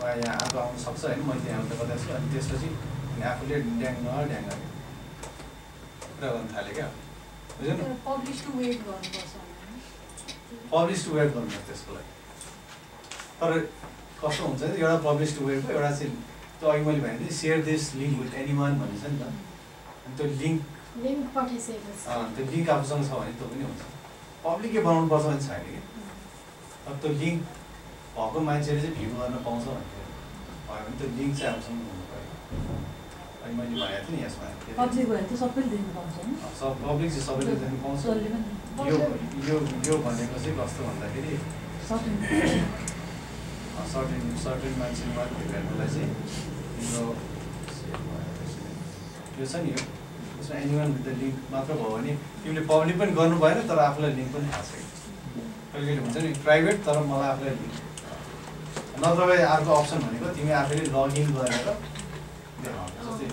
वा यहाँ अर्को आउनु सक्छ होइन मैले त्यहाँ आउँदा कता छु अनि त्यसपछि अनि आफूले ड्याङ न कुरा गर्नु थाल्यो क्या बुझ्यो न पब्लिस टु वेट गर्नुपर्छ वेब त्यसको लागि तर कस्तो हुन्छ नि एउटा पब्लिस टु वेबको एउटा चाहिँ त्यो अघि मैले भने share this link with anyone भनिन्छ नि त अनि त्यो लिङ्क त्यो लिङ्क आफूसँग छ भने त्यो पनि हुन्छ पब्लिकै बनाउनु पर्छ भने छैन कि अब त्यो लिङ्क भएको मान्छेले चाहिँ भ्यू गर्न पाउँछ भन्थ्यो भयो भने त्यो लिङ्क चाहिँ पऱ्यो अनि मैले भनेको थिएँ नि यसमा पब्लिक चाहिँ सबैले देख्नु पाउँछ यो यो यो भनेको चाहिँ कस्तो भन्दाखेरि सर्टेन सर्टेन मान्छे मात्रै हेर्नुलाई चाहिँ तिम्रो यो छ नि यो यसमा एनिमल विथ द लिङ्क मात्र भयो भने तिमीले पब्लिक पनि गर्नु भएन तर आफूलाई लिङ्क पनि थाहा छैन कहिले कहिले हुन्छ नि प्राइभेट तर मलाई आफूलाई लिङ्क नत्र अर्को अप्सन भनेको तिमी आफैले लगइन गरेर जस्तै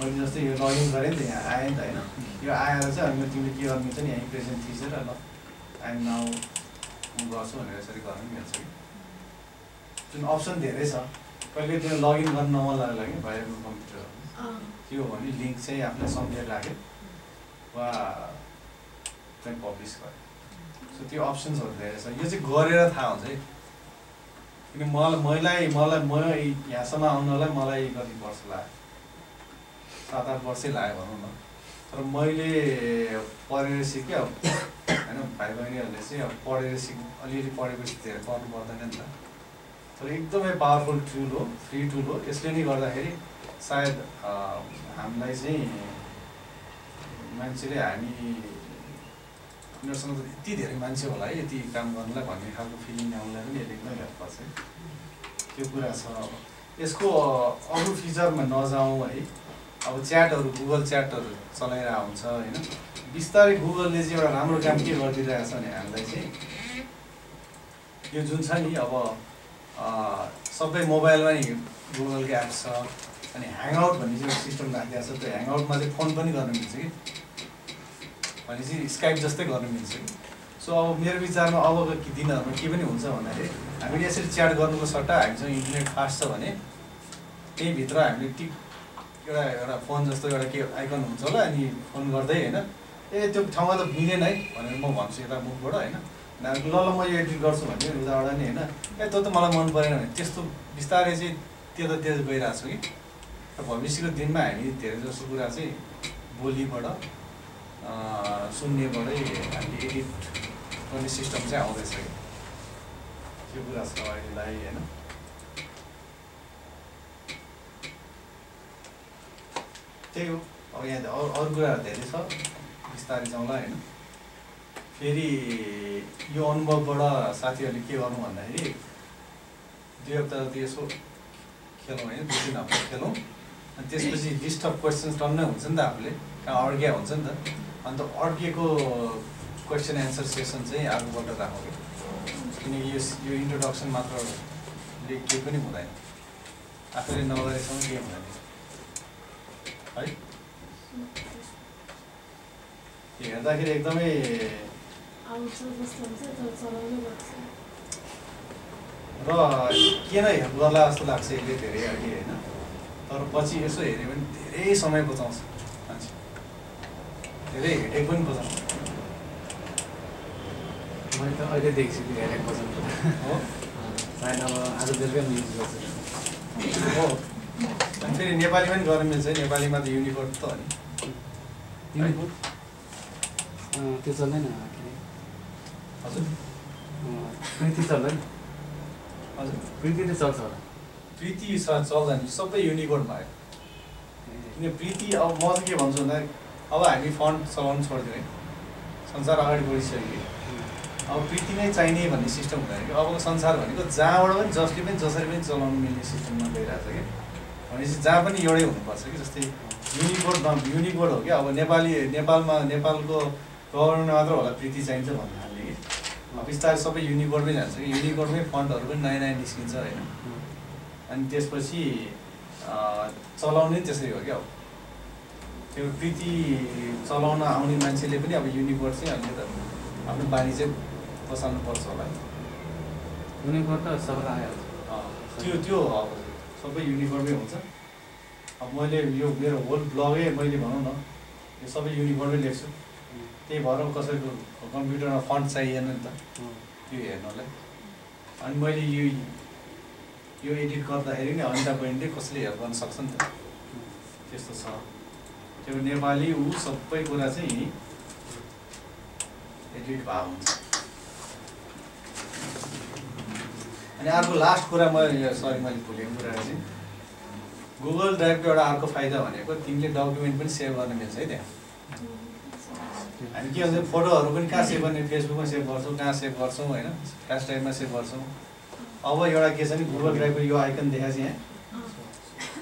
मैले जस्तै यो लगइन गरेँ नि त यहाँ आएँ नि त होइन? यो आएर चाहिँ अनि तिमीले के गर्नु नि यहीँ प्रेजेन्ट थिचेर ल। आइम नाउ गर्छु भनेर यसरी गर्नु पनि मिल्छ कि जुन अप्सन धेरै छ कहिले त्यो लगइन गर्न नमन लाग्यो कि कम्प्युटर। के हो भने लिङ्क चाहिँ आफूले सम्झेर राख्यो वा चाहिँ पब्लिस गर्यो सो त्यो अप्सन्सहरू धेरै छ। यो चाहिँ गरेर थाहा हुन्छ है। किन मलाई मलाई मलाई म यहाँसम्म आउनलाई मलाई कति वर्ष लाग्यो? सात आठ वर्षै लाग्यो भनौँ न। तर मैले पढेर सिकेँ अब होइन भाइ बहिनीहरूले चाहिँ अब पढेर सिक अलिअलि पढेपछि धेरै पढ्नु पर्दैन नि त। तर एकदमै पावरफुल टुल हो फ्री टुल हो। यसले नै गर्दाखेरि सायद हामीलाई चाहिँ मान्छेले हामी उनीहरूसँग त यति धेरै मान्छे होला है यति काम गर्नलाई भन्ने खालको फिलिङ आउनलाई पनि यसले एकदम हेल्प गर्छ है त्यो कुरा छ। अब यसको अरू फिचरमा नजाउँ है। अब च्याटहरू गुगल च्याटहरू चलाइरहेको हुन्छ होइन। बिस्तारै गुगलले चाहिँ एउटा राम्रो काम के गरिदिइरहेको छ भने हामीलाई चाहिँ यो जुन छ नि अब सबै मोबाइलमा नि गुगलको एप्स छ अनि ह्याङआउट भन्ने चाहिँ सिस्टम राखिदिएको छ। त्यो ह्याङआउटमा चाहिँ फोन पनि गर्न मिल्छ कि? भनेपछि स्काइप जस्तै गर्न मिल्छ। सो अब मेरो विचारमा अबको दिनहरूमा के पनि हुन्छ भन्दाखेरि हामीले यसरी च्याट गर्नुको सट्टा हामीसँग इन्टरनेट फास्ट छ भने त्यहीँभित्र हामीले टिक एउटा एउटा फोन जस्तो एउटा के आइकन हुन्छ होला अनि फोन गर्दै होइन ए त्यो ठाउँमा त मिलेन है भनेर म भन्छु यता मुखबाट होइन। ल ल म यो एडिट गर्छु भने उताबाट नि होइन ए त्यो त मलाई मन परेन भने त्यस्तो बिस्तारै चाहिँ त्यो त त्यो गइरहेको छु कि। भविष्यको दिनमा हामी धेरै जसो कुरा चाहिँ बोलीबाट अँ, सुन्नेबाटै हामीले एडिट गर्ने सिस्टम चाहिँ आउँदैछ कि? त्यो कुरा छ अहिलेलाई होइन? त्यही हो। अब यहाँ अरू अरू कुराहरू धेरै छ। बिस्तारै जाउँला होइन? फेरि यो अनुभवबाट साथीहरूले के गर्नु भन्दाखेरि दुई हप्ता जति यसो खेलौँ होइन? दुई तिन हप्ता खेलौँ। अनि त्यसपछि लिस्ट अफ क्वेसन्स टन्नै हुन्छ नि त आफूले। कहाँ अड्किया हुन्छ नि त। अन्त अड्किएको क्वेसन एन्सर सेसन चाहिँ आगोबाट राखौँ कि किनकि यो यो इन्ट्रोडक्सन मात्रले केही पनि हुँदैन। आफूले नगरेसम्म केही हुँदैन। है? हेर्दाखेरि एकदमै र किन हेल्प गर्ला जस्तो लाग्छ यसले धेरै अघि होइन? तर पछि यसो हेऱ्यो भने धेरै समय बचाउँछ। मान्छे। धेरै हेडेक पनि बचाउँछ। मैले त अहिले देख्छु कि धेरै पसन्द हो? सायद अब आज बेलुका पनि युज गर्छु। हो। अनि फेरि नेपाली पनि गर्न मिल्छ नेपालीमा त युनिकोड त हो नि युनिकोड त्यो चल्दैन के अरे। हजुर। प्रीति चल्दैन। हजुर। प्रीति त चल्छ होला। प्रीति छ चल्दैन सबै युनिकोड भयो। किन प्रीति अब म चाहिँ के भन्छु भन्दा अब हामी फन्ड चलाउनु छोडिदियो है। संसार अगाडि बढिसक्यो। अब प्रीति नै चाहिने भन्ने सिस्टम हुँदैन कि अबको संसार भनेको जहाँबाट पनि जसले पनि जसरी पनि चलाउनु मिल्ने सिस्टममा गइरहेको छ कि? भनेपछि जहाँ पनि एउटै हुनुपर्छ कि? जस्तै युनिकोड युनिकोड हो कि? अब नेपाली नेपालमा नेपालको गभर्मेन्ट मात्र होला प्रीति चाहिन्छ भन्ने खालले कि? बिस्तारै सबै युनिकोडमै जान्छ कि? युनिकोडमै फन्डहरू पनि नयाँ नयाँ निस्किन्छ होइन। अनि त्यसपछि चलाउने त्यसरी हो क्या अब त्यो प्रीति चलाउन आउने मान्छेले पनि अब युनिकोड चाहिँ अलिकति त आफ्नो बानी चाहिँ बसाल्नु पर्छ होला युनिकोड त सबैलाई आइहाल्छ त्यो त्यो अब सबै युनिफर्मै हुन्छ। अब मैले यो मेरो होल ब्लगै मैले भनौँ न यो सबै युनिफर्मै लेख्छु। त्यही भएर कसैको कम्प्युटरमा फन्ट चाहिएन नि त। त्यो हेर्नलाई। अनि मैले यो यो एडिट गर्दाखेरि नि अनिता बहिनीले कसैले हेल्प गर्न सक्छ नि त। त्यस्तो छ। त्यो नेपाली ऊ सबै कुरा चाहिँ एडिट भएको हुन्छ। अनि अर्को लास्ट कुरा मैले सरी मैले भुलेको कुरा चाहिँ गुगल ड्राइभको एउटा अर्को फाइदा भनेको तिमीले डकुमेन्ट पनि सेभ गर्न मिल्छ है त्यहाँ। हामी के भन्छ फोटोहरू पनि कहाँ सेभ गर्ने? फेसबुकमा सेभ गर्छौँ कहाँ सेभ गर्छौँ होइन? फ्ल्यास ड्राइभमा सेभ गर्छौँ। अब एउटा के छ नि गुगल ड्राइभको यो आइकन देखाएको छ यहाँ।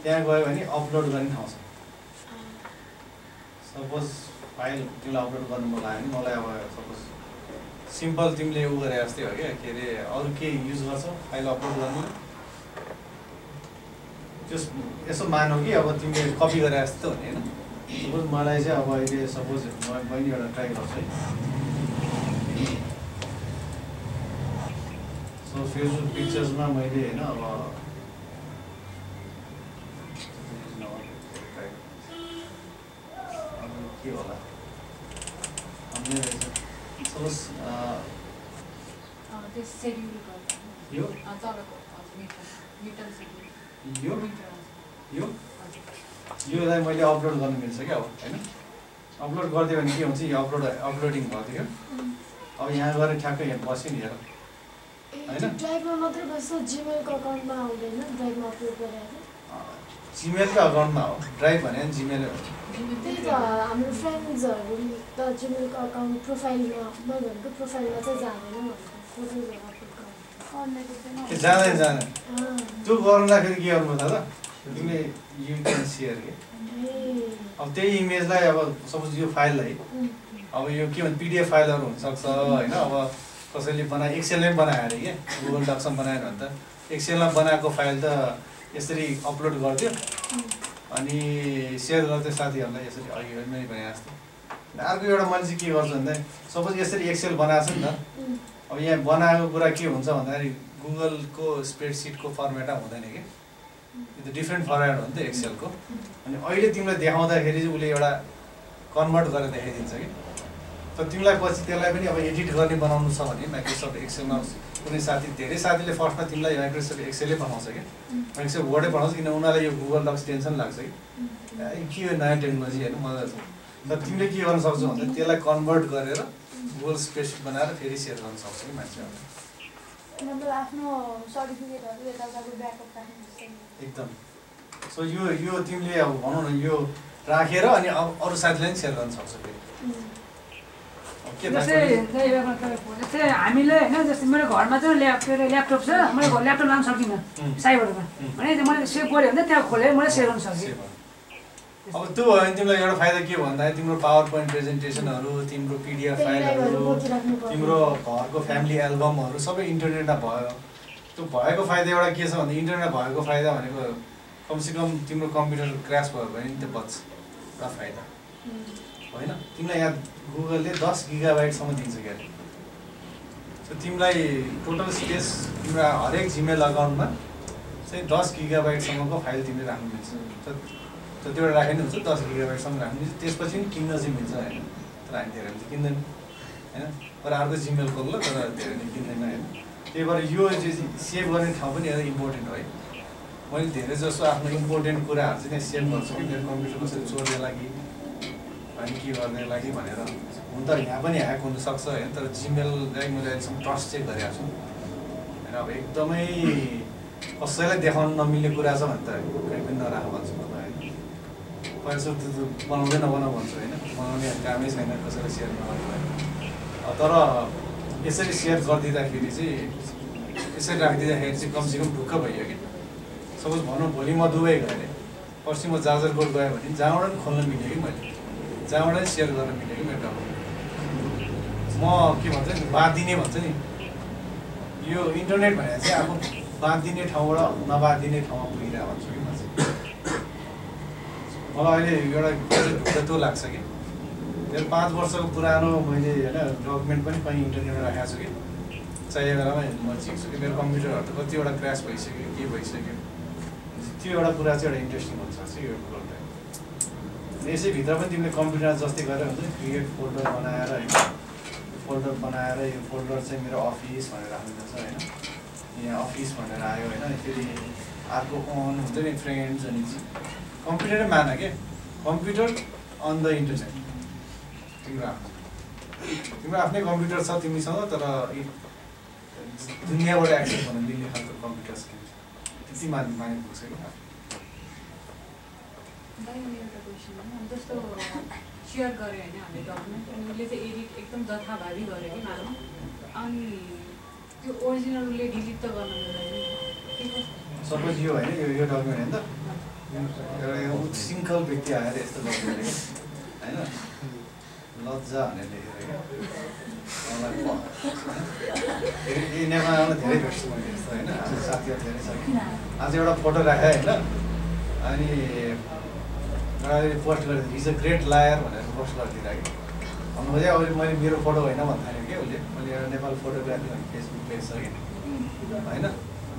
त्यहाँ गयो भने अपलोड गर्ने ठाउँ छ। सपोज फाइल तिमीलाई अपलोड गर्नु मन लाग्यो भने मलाई अब सपोज सिम्पल तिमीले उ गरे जस्तै हो क्या के अरे अरू के युज गर्छौ फाइल अपलोड गर्नु। त्यस यसो मानौ कि अब तिमीले कपी गरे जस्तो हुने होइन। सपोज मलाई चाहिँ अब अहिले सपोज मैले एउटा ट्राई गर्छु है। सो फेसबुक पिक्चर्समा मैले होइन अब अब के होला सपोज त्यो यो तपाईँको हजुर मिटर मिटर सेड्युल यो मिटर यो योलाई मैले अपलोड गर्नु मिल्छ क्या अब होइन अपलोड गरिदियो भने के हुन्छ यो अपलोड अपलोडिङ भइदियो अब यहाँ गएर ठ्याक्कै यहाँ बस्यो नि हेर होइन? ड्राइभमा मात्रै बस्छ जिमेलको अकाउन्टमा आउँदैन ड्राइभमा अपलोड गरेर। जिमेलकै अकाउन्टमा हो? ड्राइभ भने जिमेल हो। त्यही त हाम्रो फ्रेन्ड्सहरू त जिमेलको अकाउन्ट प्रोफाइलमा मैले भनेको प्रोफाइलमा चाहिँ जाँदैन जाँदैन जाँदैन। त्यो गर्दाखेरि के गर्नु त? तिमीले यु क्यान सेयर के? अब त्यही इमेजलाई अब सपोज यो फाइललाई अब यो के भन्छ पिडिएफ फाइलहरू हुनसक्छ होइन? अब कसैले बनाए एक्सेलमै बनायो अरे क्या गुगल डक्समा बनाएन भने त एक्सेलमा बनाएको फाइल त यसरी अपलोड गरिदियो अनि सेयर गर्थ्यो साथीहरूलाई यसरी अघि मैले भने जस्तो। अर्को एउटा चाहिँ के गर्छु भन्दा सपोज यसरी एक्सेल बनाएको छ नि त अब यहाँ बनाएको कुरा के हुन्छ भन्दाखेरि गुगलको स्प्रेडसिटको फर्मेटमा हुँदैन कि? यो त डिफ्रेन्ट फर्मेट हो नि त एक्सेलको अनि अहिले तिमीलाई देखाउँदाखेरि चाहिँ उसले एउटा कन्भर्ट गरेर देखाइदिन्छ कि? तर तिमीलाई पछि त्यसलाई पनि अब एडिट गर्ने बनाउनु छ भने माइक्रोसफ्ट एक्सेलमा कुनै साथी धेरै साथीले फर्स्टमा तिमीलाई माइक्रोसफ्ट एक्सेलै बनाउँछ कि माइक्रोसफ्ट वर्डै बनाउँछ किन उनीहरूलाई यो गुगल डक्स टेन्सन लाग्छ कि? के यो नयाँ टेक्नोलोजी होइन मजा छ। तर तिमीले के गर्न सक्छौ भन्दा त्यसलाई कन्भर्ट गरेर गुगल स्प्रेडसिट बनाएर फेरि सेयर गर्न सक्छौ कि मान्छेहरूलाई एकदम। सो यो यो तिमीले अब भनौँ न यो राखेर अनि अब अरू साथीलाई पनि सेयर गर्न सक्छौ फेरि। जस्तै जस्तै हामीले होइन जस्तै मेरो घरमा चाहिँ ल्याप के अरे ल्यापटप छ मैले घर ल्यापटप लानु सकिनँ साइबरमा त्यो मैले सेभ गऱ्यो भने त्यहाँ खोलेर मैले सेभ गर्न सकेँ अब त्यो भयो भने तिमीलाई एउटा फाइदा के भन्दाखेरि तिम्रो पावर पोइन्ट प्रेजेन्टेसनहरू तिम्रो पिडिएफ फाइलहरू। तिम्रो घरको फ्यामिली एल्बमहरू सबै इन्टरनेटमा भयो। त्यो भएको फाइदा एउटा के छ भने इन्टरनेट भएको फाइदा भनेको कमसेकम तिम्रो कम्प्युटर क्रास भयो भने त्यो बच्छ। एउटा फाइदा। होइन? तिमीलाई यहाँ गुगलले दस गिगाबाइटसम्म दिन्छ क्या। सो तिमीलाई टोटल स्पेस तिम्रो हरेक जिमेल अकाउन्टमा चाहिँ दस गिगाबाइटसम्मको फाइल तिमीले राख्नु मिल्छ। त- जतिवटा राखे नि हुन्छ दस गिगाबाइटसम्म राख्नु मिल्छ। त्यसपछि पनि किन्न चाहिँ मिल्छ होइन? तर हामी धेरै चाहिँ किन्दैन होइन? तर अर्को जिमेल खोल्ल तर धेरै किन्दैन होइन? त्यही भएर यो चाहिँ सेभ गर्ने ठाउँ पनि एउटा इम्पोर्टेन्ट हो है? मैले धेरै जसो आफ्नो इम्पोर्टेन्ट कुराहरू चाहिँ त्यहाँ सेभ गर्छु कि मेरो कम्प्युटर कसरी चोर्ने लागि। अनि के गर्ने लागि भनेर हुन त यहाँ पनि ह्याक हुनसक्छ होइन? तर जिमेललाई मैले अहिलेसम्म ट्रस्ट चाहिँ गरेको छु। होइन अब एकदमै कसैलाई देखाउन नमिल्ने कुरा छ भने त कहीँ पनि नराख भन्छु म त होइन त बनाउँदै नबनाऊ भन्छु होइन? बनाउने कामै छैन कसैलाई सेयर नगर्नु अब तर यसरी सेयर गरिदिँदाखेरि चाहिँ यसरी राखिदिँदाखेरि चाहिँ कमसेकम ढुक्क भइयो कि? सपोज भनौँ भोलि म दुबई गएँ पर्सि म जाजरकोट गएँ भने जहाँबाट पनि खोल्न मिल्यो कि मैले? जहाँबाट सेयर गर्न मिल्यो कि मेरो म के भन्छ नि बाँधिने भन्छ नि। यो इन्टरनेट भनेर चाहिँ अब बाँधिने ठाउँबाट नबाँधिने ठाउँमा पुगिरहेको भन्छु कि म चाहिँ मलाई अहिले एउटा त्यो लाग्छ कि। मेरो पाँच वर्षको पुरानो मैले होइन डकुमेन्ट पनि कहीँ इन्टरनेटमा राखेको छु कि। चाहिएको बेलामा म सिक्छु कि। मेरो कम्प्युटरहरू त कतिवटा क्रास भइसक्यो के भइसक्यो। त्यो एउटा कुरा चाहिँ एउटा इन्ट्रेस्टिङ हुनसक्छ यो कुरो यसैभित्र पनि तिमीले कम्प्युटर जस्तै गरेर हुन्छ क्रिएट फोल्डर बनाएर होइन फोल्डर बनाएर यो फोल्डर चाहिँ मेरो अफिस भनेर राख्नुपर्छ होइन। यहाँ अफिस भनेर आयो होइन फेरि अर्को अन हुन्छ नि फ्रेन्ड्स अनि कम्प्युटरै मान के? Computer on the internet. तिम्रो आफ्नो। तिम्रो आफ्नै कम्प्युटर छ तिमीसँग तर दुनियाँबाट एक्सेस गर्न मिल्ने खालको कम्प्युटर स्किल छ। त्यति मान माने पुग्छ कि दाइ, अनि एउटा question होइन, जस्तो सेयर गऱ्यो होइन हामीले डकुमेन्ट अनि उसले चाहिँ एडिट एकदम जथाभावी गऱ्यो कि मानौँ अनि त्यो ओरिजिनल उसले डिलिट त गर्न सपोज यो होइन यो यो डकुमेन्ट होइन त। सिङ्गल व्यक्ति आएर यस्तो डकुमेन्ट होइन? लज्जा भनेर लेखेर क्या नेपालमा धेरै भेट्छु मैले यस्तो होइन? साथीहरू धेरै छ। आज एउटा फोटो राखेँ होइन? अनि एउटा पोस्ट गरेको हिज अ ग्रेट लायर भनेर पोस्ट कि भन्नुभयो चाहिँ अब मैले मेरो फोटो होइन भन्दाखेरि कि उसले मैले एउटा नेपाल फोटोग्राफी भन्ने फेसबुक पेज छ कि? होइन?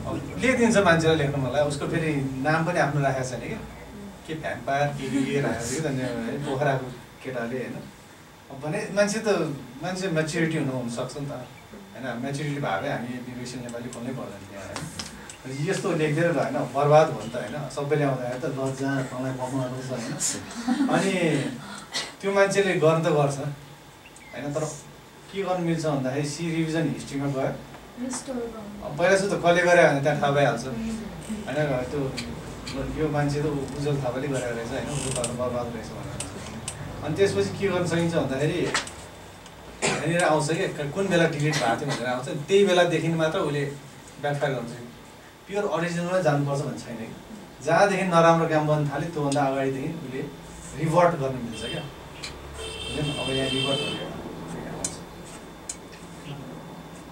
अब लेखिदिन्छ मान्छेलाई लेख्नु मलाई। उसको फेरि नाम पनि आफ्नो राखेको छैन क्या। के भ्याम्पायर के के के राखेको छ कि पोखराको केटाले होइन? भने मान्छे त मान्छे मेच्युरिटी हुनु हुनसक्छ नि त। होइन? मेच्युरिटी भए हामी विवेकशील नेपाली खोल्नै पर्दैन त्यहाँ होइन? यस्तो लेखिदिएर होइन बर्बाद भयो नि त होइन सबैले आउँदाखेरि त तँलाई पकाउनु छ होइन। अनि त्यो मान्छेले गर्नु त गर्छ होइन तर के गर्नु मिल्छ भन्दाखेरि सी रिभिजन हिस्ट्रीमा गयो। पहिला सुरु त कसले गरे भने त्यहाँ थाहा भइहाल्छ। होइन त्यो यो मान्छे त उज्जवल थापाले गरेको रहेछ होइन उज्जवल बर्बाद रहेछ भनेर। अनि त्यसपछि के गर्न सकिन्छ भन्दाखेरि यहाँनिर आउँछ कि कुन बेला डिलिट भएको थियो भनेर आउँछ त्यही बेलादेखि मात्र उसले ब्याकफायर गर्छ प्योर अरिजिनलमै जानुपर्छ भन्ने छैन कि? जहाँदेखि नराम्रो काम गर्न थाल्यो त्योभन्दा अगाडिदेखि उसले रिभर्ट गर्नु मिल्छ क्या? अब यहाँ रिभर्ट आउँछ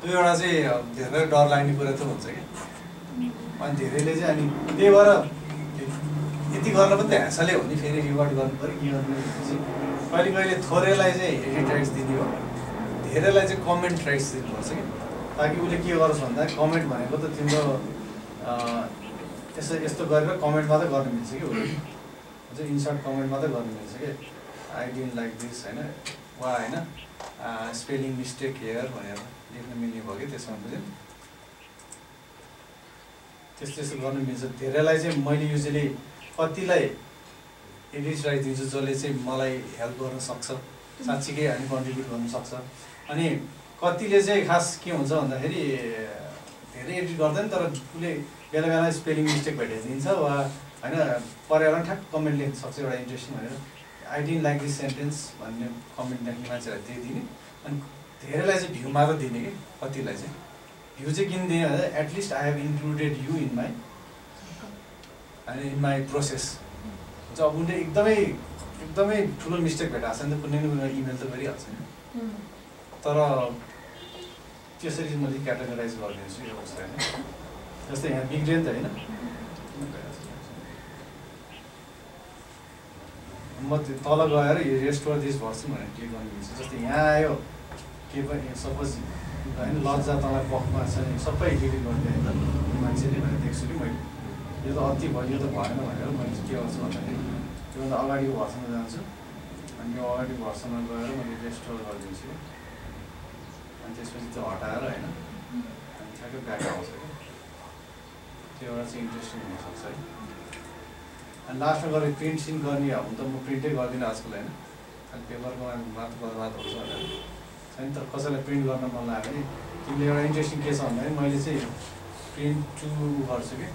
त्यो एउटा चाहिँ धेरै डर लाग्ने कुरा त हुन्छ कि अनि धेरैले चाहिँ अनि त्यही भएर यति गर्न पनि त ह्यासलै हो नि फेरि रिवार्ड गर्नु पऱ्यो के गर्नु कहिले कहिले थोरैलाई चाहिँ एडिट राइट्स दिने हो। धेरैलाई चाहिँ कमेन्ट राइट्स दिनुपर्छ कि ताकि उसले के गरोस् भन्दा कमेन्ट भनेको त तिम्रो अँ, यसो यस्तो गरेर कमेन्ट मात्रै गर्नु मिल्छ कि हुन्छ इन्सर्ट कमेन्ट मात्रै गर्नु मिल्छ कि? आई डिन्ट लाइक दिस होइन? वा होइन? स्पेलिङ मिस्टेक हेयर भनेर लेख्न मिल्ने भयो कि त्यसमा बुझ्यो त्यस्तो त्यस्तो गर्नु मिल्छ। धेरैलाई चाहिँ मैले युजली कतिलाई एडिट राखिदिन्छु जसले चाहिँ मलाई हेल्प गर्न सक्छ साँच्चीकै हामी कन्ट्रिब्युट गर्नु सक्छ। अनि कतिले चाहिँ खास के हुन्छ भन्दाखेरि धेरै एडिट गर्दैन तर उसले बेला बेला स्पेलिङ मिस्टेक भेटाइदिन्छ वा होइन परेर पनि ठ्याक्क कमेन्ट लेख्न सक्छ एउटा इन्ट्रेस्टिङ भनेर। I didn't like this sentence भन्ने कमेन्ट लेख्ने मान्छेलाई दिइदिने अनि धेरैलाई चाहिँ भ्यू मात्र दिने कि कतिलाई चाहिँ। भ्यू चाहिँ किन दिने भन्दा at least I have included you in my होइन इन माई प्रोसेस हुन्छ अब उसले एकदमै एकदमै ठुलो मिस्टेक भेटाएको छ भने त कुनै न कुनै इमेल त गरिहाल्छ नि। तर त्यसरी मैले क्याटेगोराइज गरिदिन्छु यो होइन। जस्तै यहाँ बिग्रियो नि त होइन। म त्यो तल गएर यो रेस्टोर दिस भर्छु भनेर गर्नु मिल्छ जस्तै यहाँ आयो के पनि सपोज होइन लज्जा तँलाई पखमा छ नि सबै डिलिट गरिदिएँ यो मान्छेले भनेर देख्छु कि मैले। यो त अति भयो यो त भएन भनेर मैले के गर्छु भन्दाखेरि त्योभन्दा अगाडिको भर्सनमा जान्छु। अनि यो अगाडिको भर्सनमा गएर मैले रेस्टोर गरिदिन्छु। अनि त्यसपछि त्यो हटाएर होइन अनि ठ्याक्कै ब्याक आउँछ कि त्यो एउटा चाहिँ इन्ट्रेस्टिङ हुनसक्छ है। अनि लास्टमा गएर प्रिन्ट सिन गर्ने हो भने त म प्रिन्टै गर्दिनँ आजकल होइन। खालि पेपरको मात्र बर्बाद हुन्छ भनेर। छैन तर कसैलाई प्रिन्ट गर्न मन लाग्यो भने तिमीले एउटा इन्ट्रेस्टिङ के छ भन्दाखेरि मैले चाहिँ प्रिन्ट टु गर्छु कि।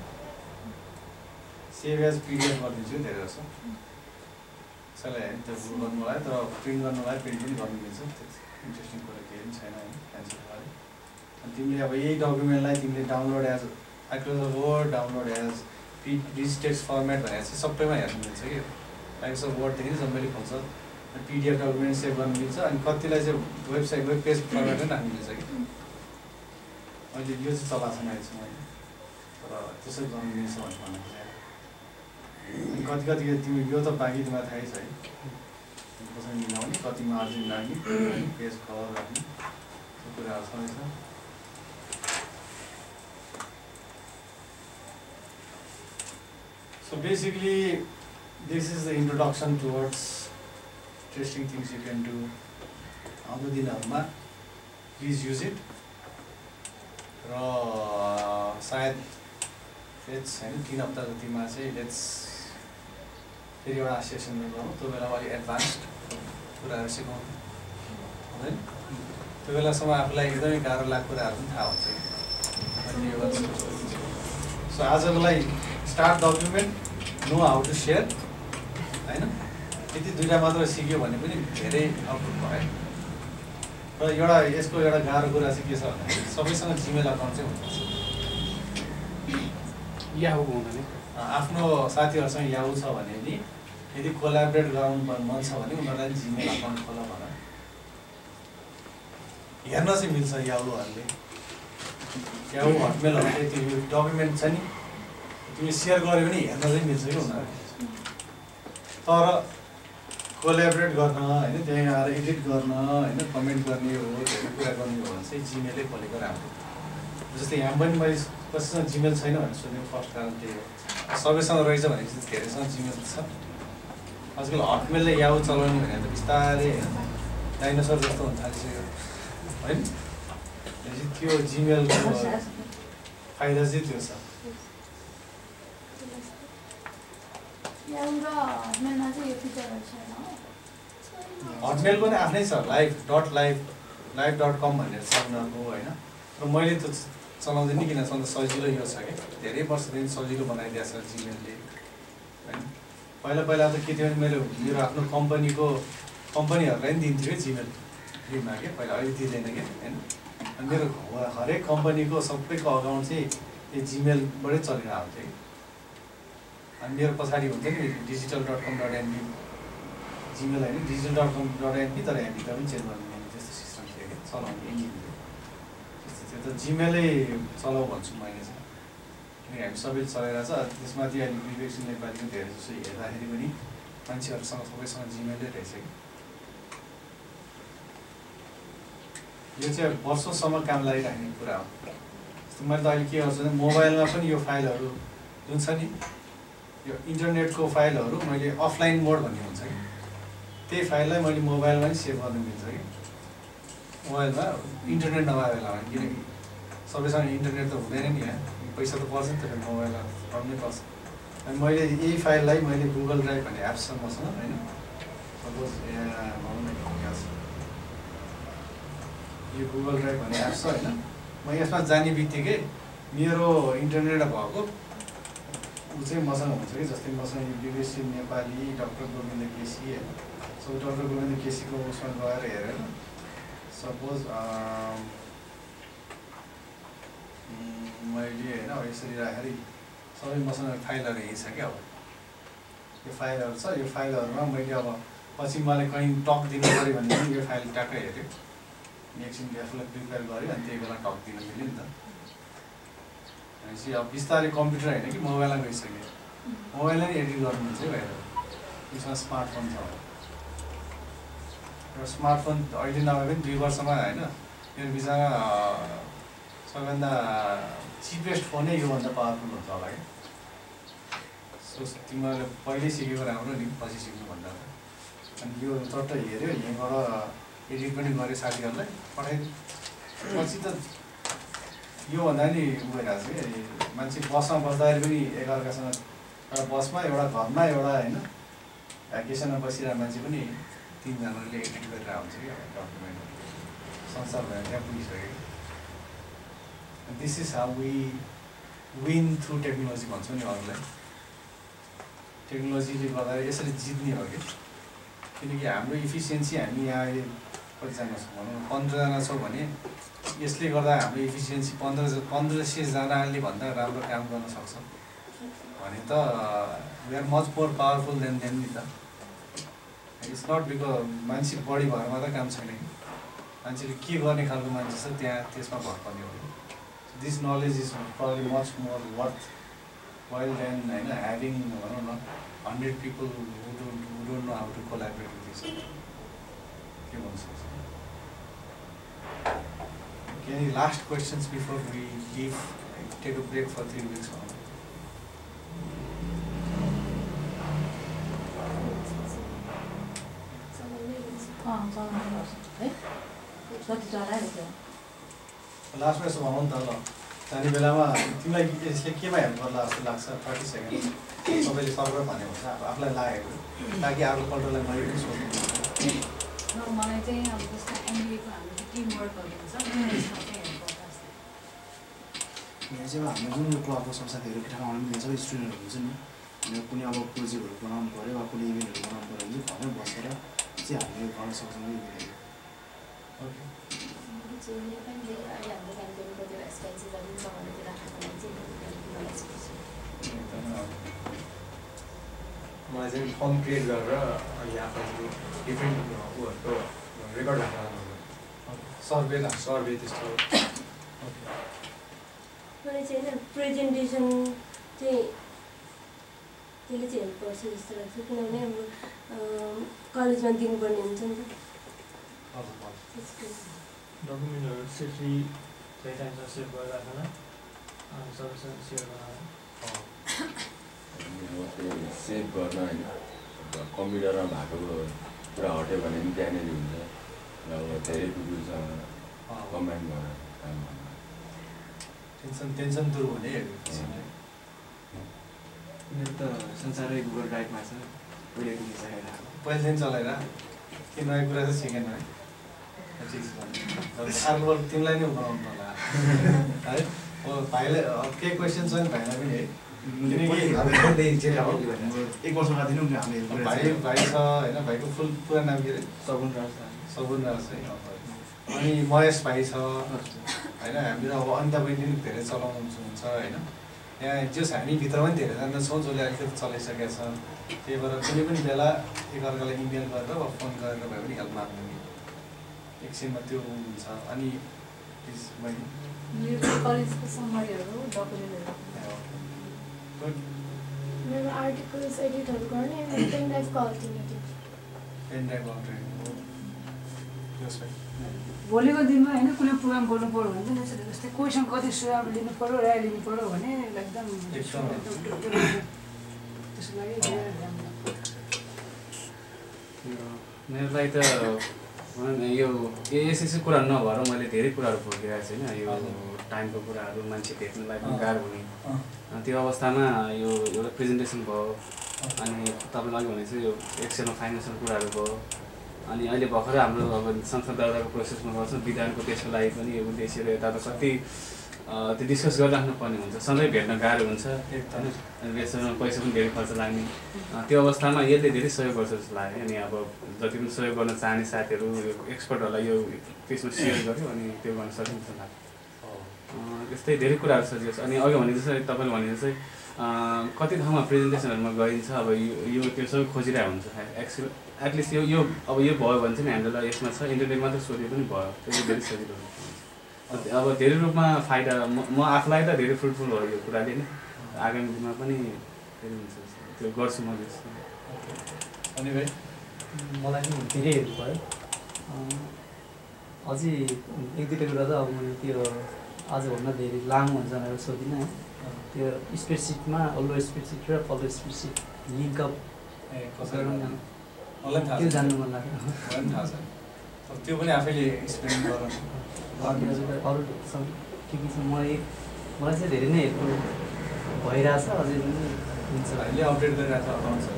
सेभ एज पिडिएफ गरिदिन्छु धेरै जस्तो कसैलाई त्यो गर्नु लगायो तर प्रिन्ट गर्नु लगायो प्रिन्ट पनि गर्नु मिल्छ इन्ट्रेस्टिङ कुरा केही पनि छैन होइन गरेँ अनि तिमीले अब यही डकुमेन्टलाई तिमीले download as Microsoft Word download as P Digitex format भनेर चाहिँ सबैमा हेर्नु मिल्छ कि। माइक्रोसफ्ट वर्डदेखि सबैले खोल्छ। पिडिएफ डकुमेन्ट सेभ गर्नु मिल्छ। अनि कतिलाई चाहिँ वेबसाइट वेब पेज फर्मेट पनि राख्नु मिल्छ कि। मैले यो चाहिँ चलाएको छैन अहिले चाहिँ मैले। तर त्यसै गर्नु मिल्छ भन्ने भन्नु कति कति तिमी यो त बाँकी तिमीलाई थाहै छ है। कसरी मिलाउने कति मार्जिन लाग्ने पेज कभर राख्ने त्यो कुराहरू सबै छ basically this is the introduction towards interesting things you can can do आउँदो दिनहरूमा प्लिज युज इट र सायद लेट्स होइन तिन हप्ता जतिमा चाहिँ लेट्स फेरि एउटा सेसन गरौँ त्यो बेला अलिक एडभान्स कुराहरू सिकाउँ हुँदैन त्यो बेलासम्म आफूलाई एकदमै गाह्रो लाग्ने कुराहरू पनि थाहा हुन्छ। यो सो आजको लागि start document know how to share होइन? यति दुइटा मात्र सिक्यो भने पनि धेरै अप्रुभ भयो। र एउटा यसको एउटा गाह्रो कुरा चाहिँ के छ भन्दाखेरि सबैसँग जिमेल अकाउन्ट चाहिँ हुनुपर्छ। याहुको हुँदैन। आफ्नो साथीहरूसँग याहु छ भने नि यदि कोलाबरेट गराउनु मन छ भने उनीहरूलाई जिमेल अकाउन्ट खोला भन। हेर्न चाहिँ मिल्छ याहुहरूले याहु हटमेलहरूले त्यो डकुमेन्ट छ नि तिमीले सेयर गऱ्यो भने हेर्न चाहिँ मिल्छ कि उनीहरूले तर कोलाबरेट गर्न होइन त्यहाँ आएर एडिट गर्न होइन कमेन्ट गर्ने हो धेरै कुरा गर्ने हो भने चाहिँ जिमेलै खोलेको राम्रो। जस्तै यहाँ पनि मैले कसैसँग जिमेल छैन भनेर सोधेको फर्स्ट कारण त्यही हो। सबैसँग रहेछ भने चाहिँ धेरैसँग जिमेल छ। आजकल हटमेलले याहु चलाउने भने त बिस्तारै होइन डाइनोसर जस्तो हुन थालिसक्यो होइन? त्यो जिमेलको फाइदा चाहिँ त्यो छ। हटमेल पनि आफ्नै छ live dot live live dot com भनेर छ उनीहरूको होइन? र मैले त चलाउँदैन किन? चलाउँदा सजिलो यो छ कि? धेरै वर्षदेखि सजिलो बनाइदिएको छ जिमेलले होइन? पहिला पहिला त के थियो भने मैले मेरो आफ्नो कम्पनीको कम्पनीहरूलाई पनि दिन्थ्यो कि जिमेल फ्रीमा क्या पहिला अहिले दिँदैन कि? होइन? अनि मेरो हरेक कम्पनीको सबैको अकाउन्ट चाहिँ यो जिमेलबाटै चलेर आउँथ्यो कि। अनि मेरो पछाडि हुन्छ नि digital dot com dot NP Gmail होइन digital dot com dot NP तर एनपीका पनि चेन्ज गर्नु त्यस्तो सिस्टम थियो कि चलाउने इन्जिनले त्यस्तो थियो। त जिमेलै चलाऊ भन्छु मैले चाहिँ। किनकि हामी सबैले चलाइरहेको छ त्यसमाथि अहिले विवेकसिंह नेपालीको धेरै जस्तो हेर्दाखेरि पनि मान्छेहरूसँग सबैसँग जिमेलै रहेछ कि। यो चाहिँ वर्षौँसम्म काम लागिराख्ने कुरा हो। जस्तो मैले त अहिले के गर्छु भने मोबाइलमा पनि यो फाइलहरू जुन छ नि यो इन्टरनेटको फाइलहरू मैले अफलाइन मोड भन्ने हुन्छ कि त्यही फाइललाई मैले मोबाइलमा पनि सेभ गर्नु मिल्छ कि। मोबाइलमा इन्टरनेट नभए बेलामा किनकि सबैसँग इन्टरनेट त हुँदैन नि यहाँ। पैसा त पर्छ नि त मोबाइलमा पढ्नै पर्छ। अनि मैले यही फाइललाई मैले गुगल ड्राइभ भन्ने एप्स छ मसँग होइन सपोज भनौँ न यहाँ यो गुगल ड्राइभ भन्ने एप्स छ होइन। म यसमा जाने बित्तिकै मेरो इन्टरनेट भएको ऊ चाहिँ मसँग हुन्छ कि जस्तै मसँग यो विवेकसिंह नेपाली डक्टर गोविन्द केसी होइन। सो डक्टर गोविन्द केसीको उसमा गएर हेरेर सपोज मैले होइन यसरी राखेर सबै मसँग फाइलहरू यही छ क्या अब। यो फाइलहरू छ यो फाइलहरूमा मैले अब पछि मलाई कहीँ टक दिनु पऱ्यो भने पनि यो फाइल ट्याक्कै हेऱ्यो। एकछिन आफूलाई प्रिपेयर गऱ्यो अनि त्यही बेला टक दिन मिल्यो नि त। भनेपछि अब बिस्तारै कम्प्युटर होइन कि मोबाइलमा गइसक्यो मोबाइललाई नै एडिट गर्नु चाहिँ भएर त्यसमा स्मार्टफोन छ र स्मार्टफोन अहिले नभए पनि दुई वर्षमा होइन मेरो बिचरा सबैभन्दा चिपेस्ट फोनै योभन्दा पावरफुल हुन्छ होला क्या सो तिमीहरूले पहिल्यै सिकेको राम्रो नि पछि सिक्नुभन्दा त अनि यो चट्ट हेऱ्यो यहीँबाट एडिट पनि गरेँ साथीहरूलाई पठाइदियो पछि त योभन्दा नि उ भइरहेको छ कि मान्छे बसमा बस्दाखेरि पनि एकअर्कासँग एउटा बसमा एउटा घरमा एउटा होइन भ्याकेसनमा बसिरहेको मान्छे पनि तिनजनाले एडिट गरेर हुन्छ कि डकुमेन्ट संसार भएर त्यहाँ पुगिसक्यो this is how we win through technology भन्छौँ नि अरूलाई। टेक्नोलोजीले गर्दा यसरी जित्ने हो कि। किनकि हाम्रो इफिसियन्सी हामी यहाँ कतिजना छौँ भनौँ पन्ध्रजना छौँ भने यसले गर्दा हाम्रो इफिसियन्सी पन्ध्र पन्ध्र सयजनाले भन्दा राम्रो काम गर्न सक्छ। भने त we are much more powerful than them नि त। इट्स नट बिकज मान्छे बढी भएर मात्रै काम छैन मान्छेले के गर्ने खालको मान्छे छ त्यहाँ त्यसमा भर पर्ने हो। this knowledge is probably much more worth while than you know, having, I don't know, 100 people who don't, who don't know how to collaborate with each other. Okay, any last questions before we leave, take a break for three weeks on? Eh, what did you 잘해야 again? लास्टमा यसो भनौँ नि त ल। जाने बेलामा तिमीलाई यसले केमा हेल्प गर्ला जस्तो लाग्छ? थर्टी सेकेन्ड सबैले सर्भर भने अब आफूलाई लागेको। ताकि अर्कोपल्टलाई मैले पनि सोध्नु मलाई चाहिँ अब जस्तो हाम्रो टिम हुन्छ यहाँ चाहिँ अब हाम्रो जुन यो क्लबको संस्थाहरू केटामा आउने सबै स्टुडेन्टहरू हुन्छ नि। अनि कुनै अब प्रोजेक्टहरू बनाउनु पऱ्यो वा कुनै इभेन्टहरू बनाउनु पऱ्यो भने चाहिँ घरमै बसेर चाहिँ हामीले गर्न सक्छौँ इभेन्टहरू। ओके चाहिँ पनि धेरै अहिले हाम्रो क्याम्पेनको त्यो एक्सपेन्सेसहरू पनि त्यो राख्नुको लागि चाहिँ मलाई चाहिँ फर्म क्रिएट गरेर डिफ्रेन्ट उहरूको रेकर्ड राख्न सर्भे त्यस्तो मलाई चाहिँ होइन प्रेजेन्टेसन चाहिँ त्यसले चाहिँ हेल्प गर्छ जस्तो लाग्छ किनभने हाम्रो कलेजमा दिनुपर्ने हुन्छ नि त डकुमेन्टहरू सेफ्टी चाहिँ चाहिन्छ सेभ गरेर राख्न अनि सबैसँग सेयर गर्न सेभ गर्न होइन कम्प्युटरमा भएको पुरा हट्यो भने पनि त्यहाँनिर हुन्छ। र अब धेरै कुकुरसँग कम्बाइन गरेर काम गर्नु। टेन्सन टेन्सन दूर हुने मेरो त संसारै गुगल ड्राइभमा छ पहिल्यैदेखि सकेर आएको पहिलेदेखि चलाएर के नयाँ कुरा चाहिँ सिकेन। है छ तिमीलाई नै उठाउनु होला। है? ओ भाइले अब केही क्वेसन छ नि भाइलाई पनि है एक वर्ष बाद दिनु भाइ भाइ छ होइन? भाइको फुल पुरा नाम के अरे? सगुन राख्छ सगुन राज है अनि महेश भाइ छ। होइन? हामीले अब अनिता बहिनी पनि धेरै चलाउनुहुन्छ होइन? यहाँ जस हामी भित्र पनि धेरैजना छौँ जसले अलिकति चलाइसकेका छ त्यही भएर कुनै पनि बेला एकअर्कालाई इमेल गरेर वा फोन गरेर भए पनि हेल्प माग्नु नि एकछिनमा त्यो हुन्छ। अनि मेरो आर्टिकल्स एडिटहरू गर्ने अनि पेन ड्राइभको अल्टरनेटिभ। पेन ड्राइभ अल्टरनेटिभ जस भाइ भोलिको दिनमा होइन कुनै प्रोग्राम गर्नु पऱ्यो भने चाहिँ जस्तै जस्तै क्वेसन कति सुझाव लिनु पऱ्यो राय लिनु पऱ्यो भने एकदम। त्यसको लागि। मेरो लागि त यो यसै कुरा नभएर मैले धेरै कुराहरू भोगिरहेको छु होइन। यो टाइमको कुराहरू मान्छे भेट्नलाई पनि गाह्रो हुने। त्यो अवस्थामा यो एउटा प्रेजेन्टेसन भयो। अनि तपाईँले अघि भने चाहिँ यो एक्सेलमा फाइनेन्सियल कुराहरू भयो। अनि अहिले भर्खर हाम्रो अब संसद दर्ताको प्रोसेसमा गर्छौँ। विधानको त्यसको लागि पनि यो उद्देश्य यता त कति त्यो डिस्कस गरिराख्नु पर्ने हुन्छ। सधैँ भेट्न गाह्रो हुन्छ। होइन? यसमा पैसा पनि धेरै खर्च लाग्ने। त्यो अवस्थामा यसले धेरै सहयोग गर्छ जस्तो लाग्यो। अनि अब जति पनि सहयोग गर्न चाहने साथीहरू यो एक्सपर्टहरूलाई यो त्यसमा सेयर गर्यो अनि त्यो गर्न सकिन्छ जस्तो लाग्यो। अँ, त्यस्तै धेरै कुराहरू छ जस अनि अघि भने जस्तै तपाईँले भने जस्तै कति ठाउँमा प्रेजेन्टेसनहरूमा गइन्छ अब यो यो त्यो सबै खोजिरहेको हुन्छ। एक्चुअल एटलिस्ट यो यो अब यो भयो भने चाहिँ नि हामीले ल यसमा छ। इन्टरनेट मात्रै सोधे पनि भयो। त्यसले धेरै सजिलो हुन्छ। अब धेरै रूपमा फाइदा म म आफूलाई त धेरै फ्रुटफुल भयो यो कुराले नै। आगामी दिनमा पनि धेरै हुन्छ। त्यो गर्छु म जस्तो। अनि भाइ? मलाई पनि धेरै पऱ्यो अँ, अझै एक दुईवटा कुरा त अब मैले त्यो आजभन्दा धेरै लामो हुन्छ भनेर सोधिनँ है। त्यो स्प्रेडसिटमा अल्लो स्प्रेडसिट र पल्लो स्प्रेडसिट लिङ्कअप ए कसरी त्यो जान्नु मन लाग्यो। त्यो पनि आफैले एक्सप्लेन गर। अनि अरू के के छ? मलाई मलाई चाहिँ धेरै नै हेर्नु भइरहेछ अझै पनि हुन्छ। हामीले अपडेट गरिरहेको छ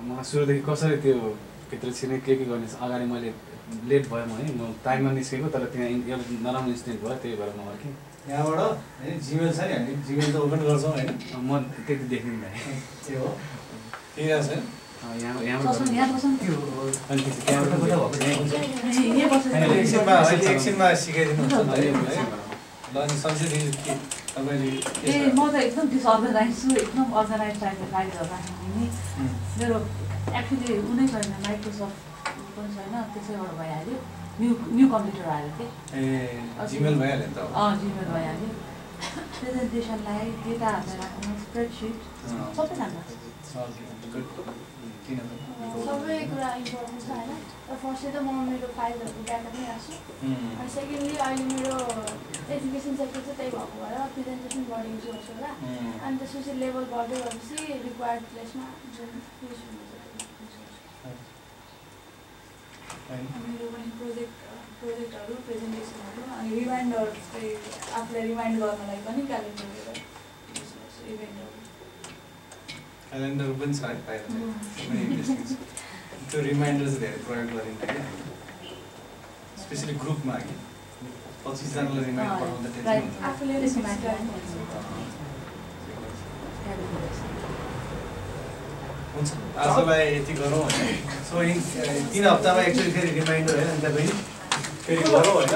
म सुरुदेखि कसरी त्यो भित्र छिर्ने के के गर्ने अगाडि मैले लेट भयो म है। म टाइममा निस्केको तर त्यहाँ नराम्रो इन्सिडेन्ट भयो त्यही भएर म अर्केँ। यहाँबाट होइन जिमेल छ नि हामी जिमेल त ओपन गर्छौँ होइन म त्यति देखिँदैन के हो। त्यही छ एकछिनमा सिकाइदिनु ल अनि ए म त एकदम डिसअर्गनाइज छु एकदम अर्गनाइज टाइपको फाइलहरू राख्नु नि उम्, मेरो एक्चुली कुनै छैन माइक्रोसफ्ट पनि छैन त्यसैबाट भइहाल्यो। न्यु न्यु कम्प्युटर आयो कि जिमेल भइहाल्यो अँ। जिमेल प्रेजेन्टेसनलाई डेटा हालेर राख्नु स्प्रेडसिट। सबै किन सबै कुरा इम्पोर्टेन्ट छ होइन। र फर्स्टै त म मेरो फाइलहरूको ब्याकअप नै राख्छु। अनि सेकेन्डली अहिले मेरो एजुकेसन सेक्टर चाहिँ त्यही भएको भएर प्रेजेन्टेसन बढिन्छ जस्तो होला। उम्, अनि त्यसपछि लेभल बढ्दै गएपछि रिक्वायर्ड प्लेसमा जुन उयस हुन्छ? मेरो पनि प्रोजेक्ट प्रोजेक्टहरू प्रेजेन्टेसनहरू अनि रिमाइन्डर चाहिँ आफूलाई रिमाइन्ड गर्नलाई पनि क्यालेन्डर इभेन्टहरू क्यालेन्डर पनि छ है बाहिर एकदमै इन्ट्रेस्टिङ छ त्यो रिमाइन्डर चाहिँ धेरै प्रयोग गरिन्छ क्या स्पेसली ग्रुपमा कि पच्चिसजनालाई रिमाइन्ड पठाउँदा टेन्सन हुन्छ आजलाई यति गरौँ होइन सो इन तिन हप्तामा एक्चुअली फेरि रिमाइन्डर होइन अन्त बहिनी फेरि गरौँ होइन